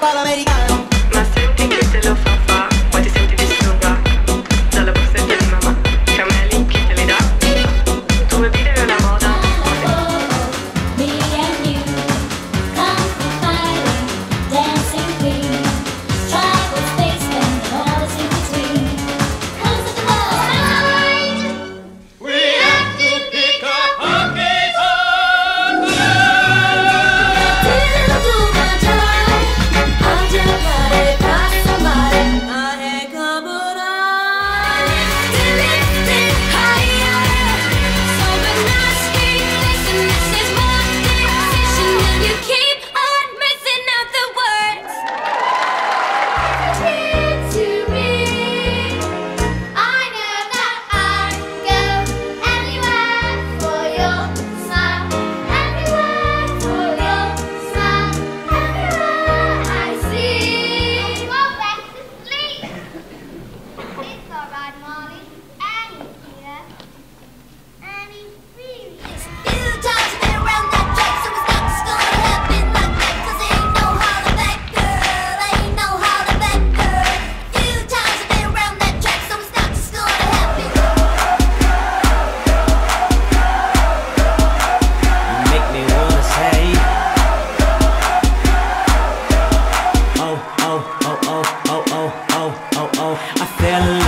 para americano.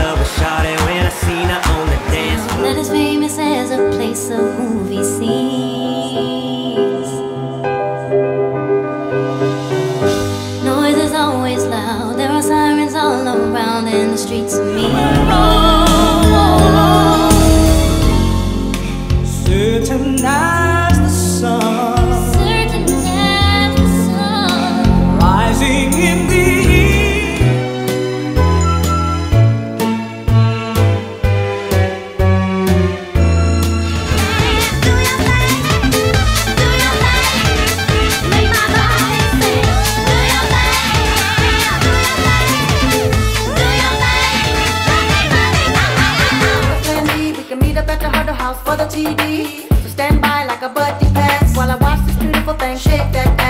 Love with Shawty when I seen her on the dance floor. That is famous as a place of movie better huddle house for the TV. So stand by like a buddy pass while I watch this beautiful thing shake that.